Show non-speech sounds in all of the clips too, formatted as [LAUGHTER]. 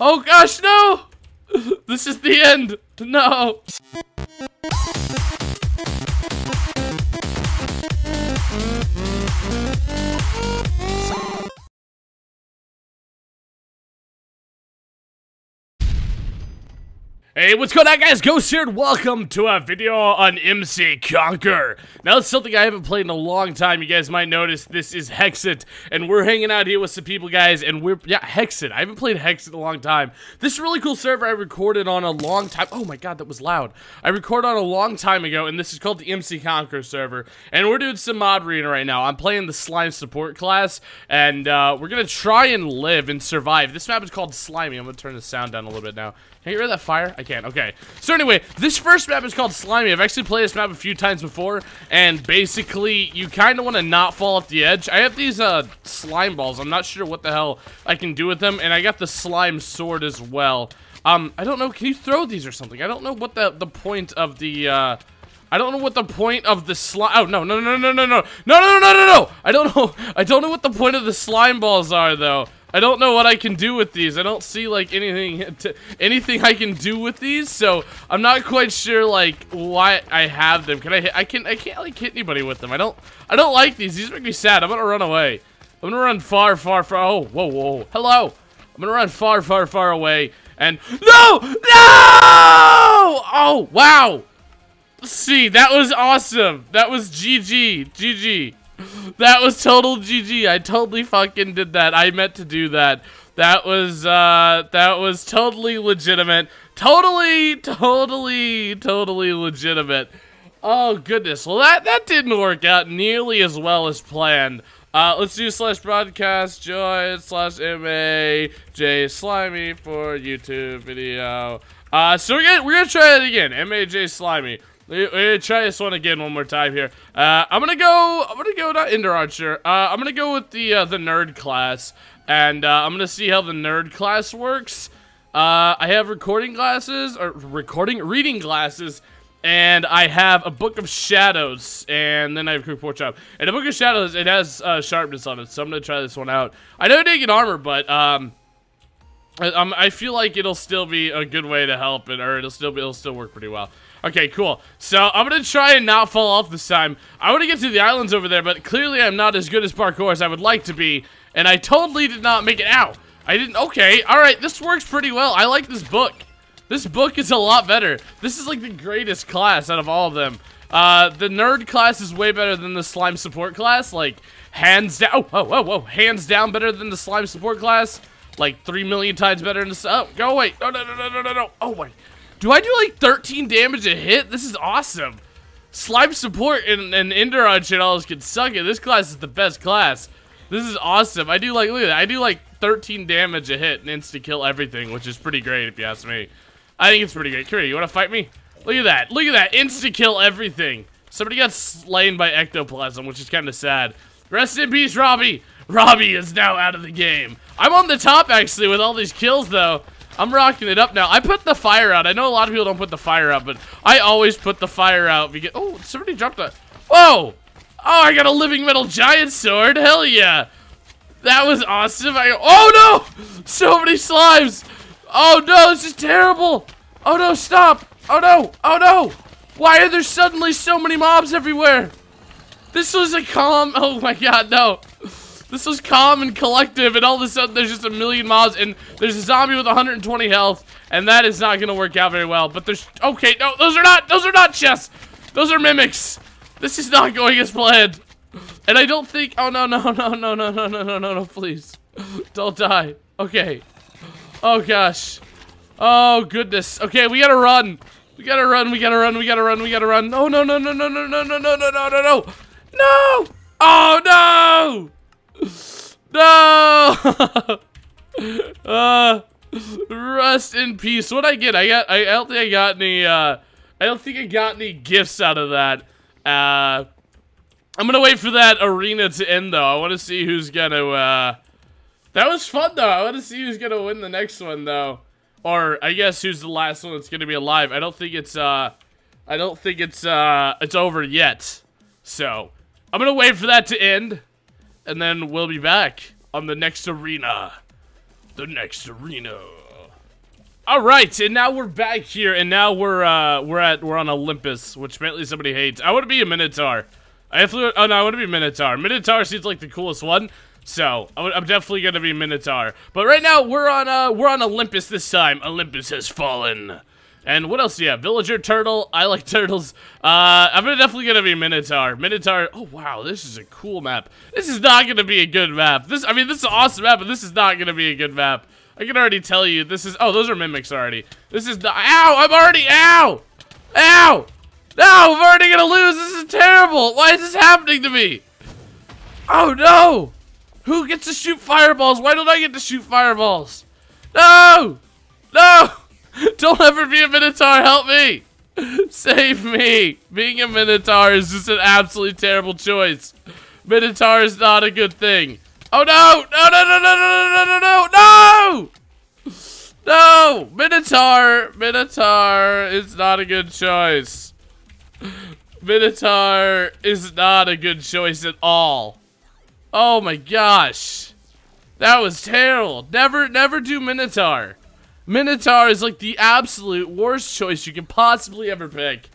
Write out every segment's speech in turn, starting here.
Oh gosh, no! [LAUGHS] This is the end! No! Hey, what's going on guys? Ghost here and welcome to a video on MC Conquer. Now, it's something I haven't played in a long time. You guys might notice this is Hexxit, and we're hanging out here with some people, guys, and we're, yeah, Hexxit. I haven't played Hexxit in a long time. This really cool server I recorded on a long time, oh my god, that was loud. I recorded on a long time ago, and this is called the MC Conquer server, and we're doing some mod arena right now. I'm playing the Slime support class, and uh, we're gonna try and live and survive. This map is called Slimy. I'm gonna turn the sound down a little bit now. Can you get rid of that fire? I can't. Okay. So anyway, this first map is called Slimy. I've actually played this map a few times before, and basically, you kind of want to not fall off the edge. I have these uh, slime balls. I'm not sure what the hell I can do with them, and I got the slime sword as well. Um, I don't know. Can you throw these or something? I don't know what the the point of the uh. I don't know what the point of the slime. Oh no no no no no no no no no no no! I don't know. [LAUGHS] I don't know what the point of the slime balls are though. I don't know what I can do with these. I don't see like anything [LAUGHS] anything I can do with these, so I'm not quite sure like why I have them. Can I hit? I can I can't like hit anybody with them. I don't I don't like these. These make me sad. I'm gonna run away. I'm gonna run far far far. Oh whoa whoa hello. I'm gonna run far far far away and no no. Oh wow. See that was awesome. That was GG GG. [LAUGHS] that was total GG. I totally fucking did that. I meant to do that. That was, uh, that was totally legitimate. Totally, totally, totally legitimate. Oh, goodness. Well, that, that didn't work out nearly as well as planned. Uh, let's do slash broadcast joy slash MAJ slimy for YouTube video. Uh, so we're gonna, we're gonna try it again. MAJ slimy. Try this one again one more time here. Uh, I'm gonna go. I'm gonna go not Ender Archer. Uh, I'm gonna go with the uh, the nerd class, and uh, I'm gonna see how the nerd class works. Uh, I have recording glasses or recording reading glasses, and I have a book of shadows, and then I have quick porch up. And the book of shadows it has uh, sharpness on it, so I'm gonna try this one out. I know get armor, but um. I, um, I feel like it'll still be a good way to help it, or it'll still be, it'll still work pretty well. Okay, cool. So, I'm gonna try and not fall off this time. I want to get to the islands over there, but clearly I'm not as good as parkour as I would like to be, and I totally did not make it out. I didn't- okay, alright, this works pretty well. I like this book. This book is a lot better. This is like the greatest class out of all of them. Uh, the nerd class is way better than the slime support class, like, hands down- oh, whoa, whoa, whoa, hands down better than the slime support class. Like, three million times better than the- oh, go away. No, no, no, no, no, no, no. Oh, my- do I do like 13 damage a hit? This is awesome. Slime support and, and Enderon channels can suck it. This class is the best class. This is awesome. I do like, look at that. I do like 13 damage a hit and insta kill everything, which is pretty great if you ask me. I think it's pretty great. Come you want to fight me? Look at that. Look at that. Insta kill everything. Somebody got slain by ectoplasm, which is kind of sad. Rest in peace, Robbie. Robbie is now out of the game. I'm on the top, actually, with all these kills, though. I'm rocking it up now. I put the fire out. I know a lot of people don't put the fire out, but I always put the fire out because... Oh, somebody dropped a... Whoa! Oh, I got a living metal giant sword. Hell yeah. That was awesome. I... Oh, no! So many slimes. Oh, no. This is terrible. Oh, no. Stop. Oh, no. Oh, no. Why are there suddenly so many mobs everywhere? This was a calm... [LAUGHS] Oh, my God, no. This was calm and collective, and all of a sudden there's just a million mobs, and there's a zombie with 120 health, and that is not gonna work out very well. But there's okay, no, those are not, those are not chests. Those are mimics. This is not going as planned. And I don't think. Oh no no no no no no no no no no! Please, don't die. Okay. Oh gosh. Oh goodness. Okay, we gotta run. We gotta run. We gotta run. We gotta run. We gotta run. No no no no no no no no no no no no no. No. Oh no. [LAUGHS] No! [LAUGHS] uh, rest in peace. What I get? I got. I don't think I got any. Uh, I don't think I got any gifts out of that. Uh, I'm gonna wait for that arena to end though. I want to see who's gonna. Uh, that was fun though. I want to see who's gonna win the next one though, or I guess who's the last one that's gonna be alive. I don't think it's. Uh, I don't think it's. Uh, it's over yet. So I'm gonna wait for that to end and then we'll be back on the next arena. The next arena. All right, and now we're back here, and now we're uh we're at we're on Olympus, which apparently somebody hates. I want to be a Minotaur. I flew. Oh no, I want to be Minotaur. Minotaur seems like the coolest one, so I'm definitely gonna be Minotaur. But right now we're on uh we're on Olympus this time. Olympus has fallen. And what else do you have? Villager turtle. I like [LAUGHS] turtles. Uh, I'm definitely gonna be Minotaur. Minotaur. Oh wow, this is a cool map. This is not gonna be a good map. This, I mean, this is an awesome map, but this is not gonna be a good map. I can already tell you this is. Oh, those are mimics already. This is not. Ow! I'm already. Ow! Ow! No! I'm already gonna lose. This is terrible. Why is this happening to me? Oh no! Who gets to shoot fireballs? Why don't I get to shoot fireballs? No! No! Don't ever be a Minotaur, help me! Save me! Being a Minotaur is just an absolutely terrible choice. Minotaur is not a good thing. Oh no! No, no, no, no, no, no, no, no! No! No! Minotaur! Minotaur is not a good choice. Minotaur is not a good choice at all. Oh my gosh. That was terrible. Never, never do Minotaur. Minotaur is like the absolute worst choice you can possibly ever pick.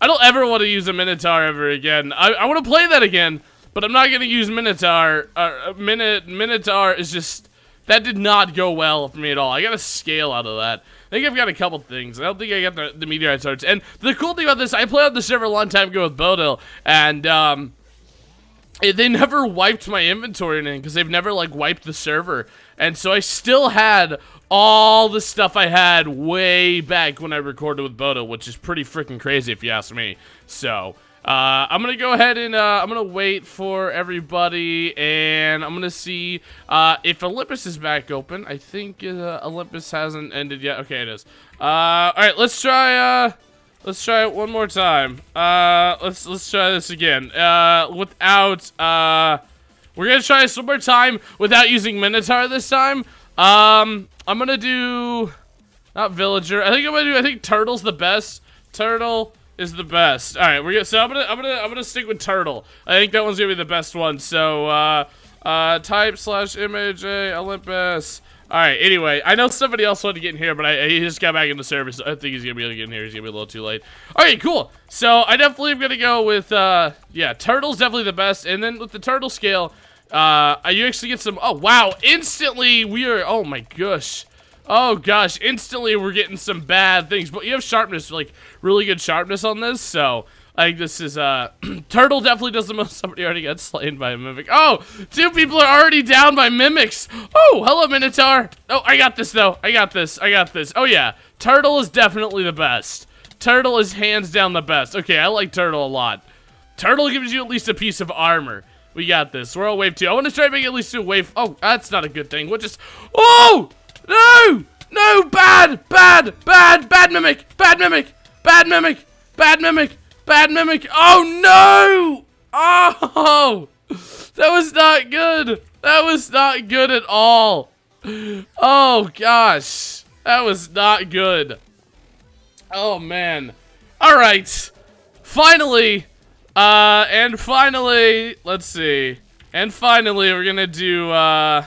I don't ever want to use a Minotaur ever again. I, I want to play that again, but I'm not going to use Minotaur. Uh, Min Minotaur is just... That did not go well for me at all. I got a scale out of that. I think I've got a couple things. I don't think I got the, the meteorite swords. And the cool thing about this, I played on the server a long time ago with Bodil, and um, they never wiped my inventory in because they've never like wiped the server. And so I still had all the stuff I had way back when I recorded with Bodo, which is pretty freaking crazy if you ask me. So, uh, I'm gonna go ahead and uh, I'm gonna wait for everybody, and I'm gonna see uh, if Olympus is back open. I think uh, Olympus hasn't ended yet. Okay, it is. Uh, all right, let's try. Uh, let's try it one more time. let's let's try this again. without. we're gonna try this one more time without using Minotaur this time. Um, I'm gonna do not villager. I think I'm gonna do. I think turtle's the best. Turtle is the best. All right, we're gonna. So I'm gonna. I'm gonna. I'm gonna stick with turtle. I think that one's gonna be the best one. So uh, uh, type slash image a Olympus. All right. Anyway, I know somebody else wanted to get in here, but I, he just got back in the service. I think he's gonna be able to get in here. He's gonna be a little too late. All right, cool. So I definitely am gonna go with uh, yeah, turtle's definitely the best, and then with the turtle scale. Uh, you actually get some, oh, wow, instantly we are, oh my gosh. Oh gosh, instantly we're getting some bad things, but you have sharpness, like, really good sharpness on this, so, I think this is, uh, [CLEARS THROAT] Turtle definitely does the most, somebody already got slain by a Mimic. Oh, two people are already down by Mimics. Oh, hello, Minotaur. Oh, I got this, though. I got this, I got this. Oh yeah, Turtle is definitely the best. Turtle is hands down the best. Okay, I like Turtle a lot. Turtle gives you at least a piece of armor. We got this. We're on wave two. I want to try to make at least two wave. Oh, that's not a good thing. We'll just. Oh! No! No! Bad! Bad! Bad! Bad mimic! Bad mimic! Bad mimic! Bad mimic! Bad mimic! Oh no! Oh! That was not good. That was not good at all. Oh gosh. That was not good. Oh man. Alright. Finally, uh, and finally, let's see. And finally, we're gonna do, uh,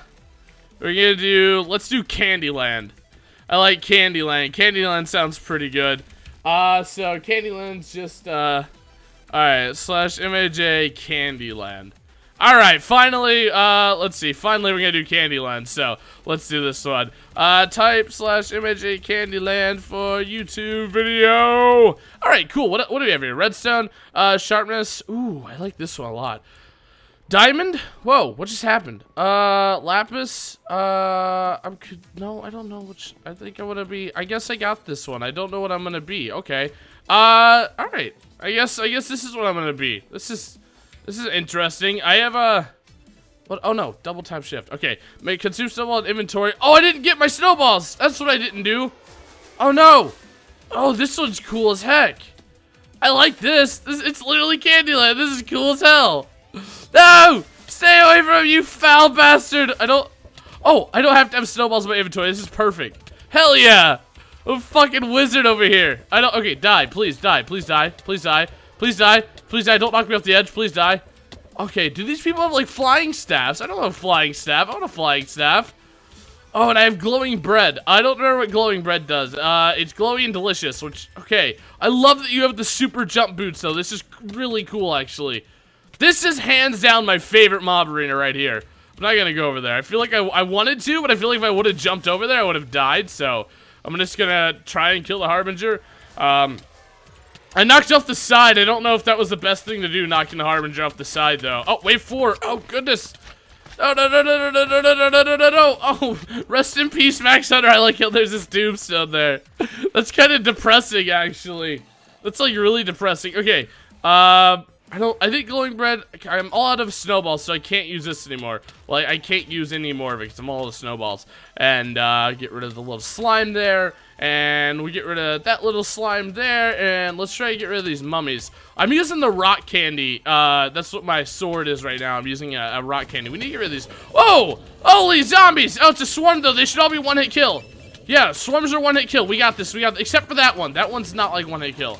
we're gonna do, let's do Candyland. I like Candyland. Candyland sounds pretty good. Uh, so Candyland's just, uh, alright, slash MAJ Candyland. Alright, finally, uh, let's see. Finally, we're gonna do Candyland, so let's do this one. Uh, type slash MAJ Candyland for YouTube video. Alright, cool. What, what do we have here? Redstone, uh, sharpness. Ooh, I like this one a lot. Diamond? Whoa, what just happened? Uh, lapis? Uh, I'm, no, I don't know which, I think I want to be, I guess I got this one. I don't know what I'm gonna be. Okay. Uh, alright. I guess, I guess this is what I'm gonna be. This is... This is interesting. I have a... What? Oh no, double tap shift. Okay, make consume snowball inventory. Oh, I didn't get my snowballs. That's what I didn't do. Oh no. Oh, this one's cool as heck. I like this. this it's literally Candyland. This is cool as hell. No! Stay away from you, foul bastard. I don't... Oh, I don't have to have snowballs in my inventory. This is perfect. Hell yeah. I'm a fucking wizard over here. I don't... Okay, die. Please die. Please die. Please die. Please die. Please die. Don't knock me off the edge. Please die. Okay, do these people have, like, flying staffs? I don't have a flying staff. I want a flying staff. Oh, and I have glowing bread. I don't remember what glowing bread does. Uh, it's glowy and delicious, which, okay. I love that you have the super jump boots, though. This is really cool, actually. This is hands down my favorite mob arena right here. I'm not gonna go over there. I feel like I, I wanted to, but I feel like if I would have jumped over there, I would have died, so I'm just gonna try and kill the Harbinger. Um, I knocked off the side. I don't know if that was the best thing to do, knocking the Harbinger off the side, though. Oh, wave four. Oh, goodness. No, no, no, no, no, no, no, no, no, no, no. Oh, rest in peace, Max Hunter. I like how there's this tombstone there. That's kind of depressing, actually. That's, like, really depressing. Okay, um... I don't, I think glowing bread, I'm all out of snowballs, so I can't use this anymore. Like, I can't use any more of it because I'm all out of snowballs. And, uh, get rid of the little slime there, and we get rid of that little slime there, and let's try to get rid of these mummies. I'm using the rock candy, uh, that's what my sword is right now. I'm using a, a rock candy. We need to get rid of these. Whoa! Holy zombies! Oh, it's a swarm, though. They should all be one-hit kill. Yeah, swarms are one-hit kill. We got this. We got, except for that one. That one's not like one-hit kill.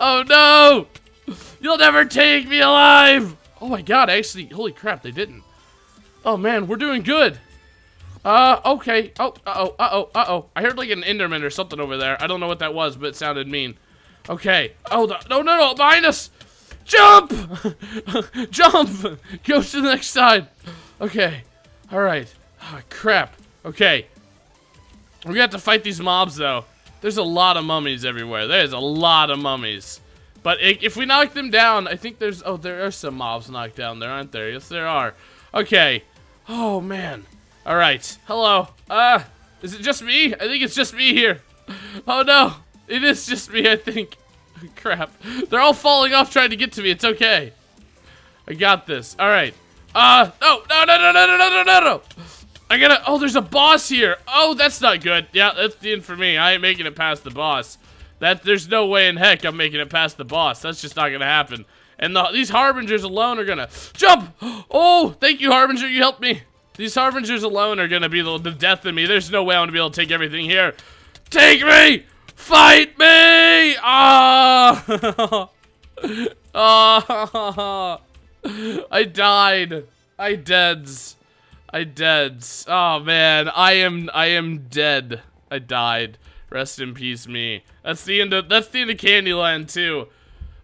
Oh no! You'll never take me alive! Oh my god, actually, holy crap, they didn't. Oh man, we're doing good. Uh, okay. Oh, uh-oh, uh-oh, uh-oh. I heard like an Enderman or something over there. I don't know what that was, but it sounded mean. Okay. Oh, no, no, no, behind us! Jump! [LAUGHS] Jump! [LAUGHS] Go to the next side. Okay. Alright. Oh, crap. Okay. Gonna have to fight these mobs, though. There's a lot of mummies everywhere. There's a lot of mummies. But if we knock them down, I think there's... Oh, there are some mobs knocked down there, aren't there? Yes, there are. Okay. Oh, man. All right. Hello. Uh, is it just me? I think it's just me here. Oh, no. It is just me, I think. [LAUGHS] Crap. They're all falling off trying to get to me. It's okay. I got this. All right. Uh, no, no, no, no, no, no, no, no, no. I gotta, oh, there's a boss here. Oh, that's not good. Yeah, that's the end for me. I ain't making it past the boss. That, there's no way in heck I'm making it past the boss. That's just not gonna happen. And the, these Harbingers alone are gonna, jump! [GASPS] Oh, thank you, Harbinger, you helped me. These Harbingers alone are gonna be the, the death of me. There's no way I'm gonna be able to take everything here. Take me! Fight me! Ah! [LAUGHS] Ah! [LAUGHS] I died. I deads. I dead. Oh man, I am I am dead. I died. Rest in peace, me. That's the end of that's the end of Candyland too.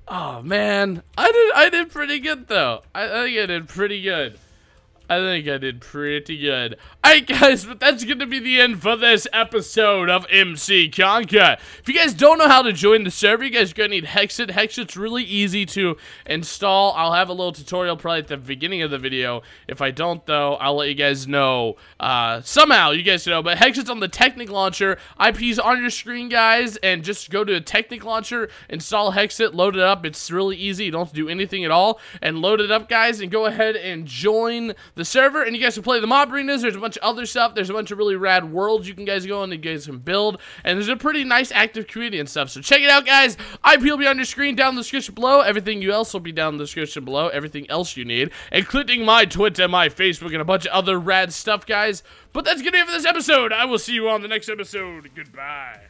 Oh man, I did I did pretty good though. I, I think I did pretty good. I think I did pretty good. Alright guys, but that's going to be the end for this episode of MC Conquer. If you guys don't know how to join the server, you guys are going to need Hexxit. Hexxit's really easy to install. I'll have a little tutorial probably at the beginning of the video. If I don't though, I'll let you guys know. Uh, somehow, you guys know. But Hexxit's on the Technic Launcher. IP's on your screen, guys. And just go to a Technic Launcher, install Hexxit, load it up. It's really easy. You don't have to do anything at all. And load it up, guys, and go ahead and join the the server, and you guys can play the mob arenas. There's a bunch of other stuff. There's a bunch of really rad worlds you can guys go in and you guys can build, and there's a pretty nice active community and stuff. So check it out, guys. IP will be on your screen down in the description below. Everything you else will be down in the description below. Everything else you need, including my Twitter, my Facebook, and a bunch of other rad stuff, guys. But that's gonna be it for this episode. I will see you on the next episode. Goodbye.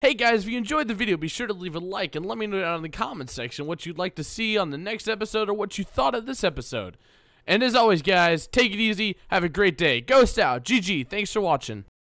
Hey guys, if you enjoyed the video, be sure to leave a like and let me know down in the comments section what you'd like to see on the next episode or what you thought of this episode. And as always, guys, take it easy. Have a great day. Ghost out. GG. Thanks for watching.